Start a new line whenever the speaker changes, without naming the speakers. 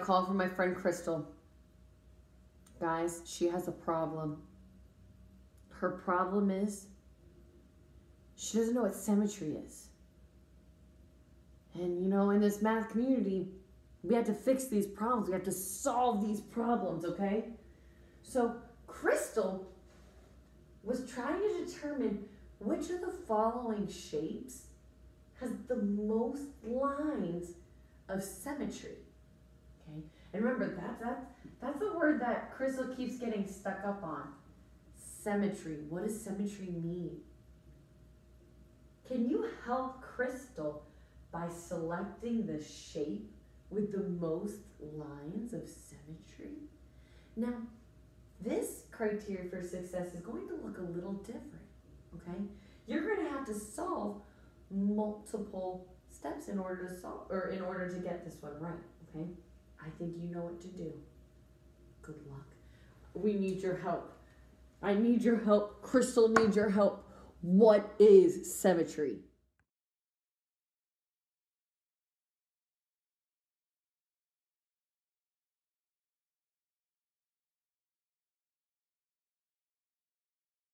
call from my friend Crystal. Guys, she has a problem. Her problem is she doesn't know what symmetry is. And you know, in this math community, we have to fix these problems. We have to solve these problems, okay? So, Crystal was trying to determine which of the following shapes has the most lines of symmetry. Okay? And remember that that that's a word that Crystal keeps getting stuck up on. Symmetry. What does symmetry mean? Can you help Crystal by selecting the shape with the most lines of symmetry? Now, this criteria for success is going to look a little different, okay? You're going to have to solve multiple steps in order to solve or in order to get this one right, okay? I think you know what to do. Good luck. We need your help. I need your help. Crystal needs your help. What is symmetry?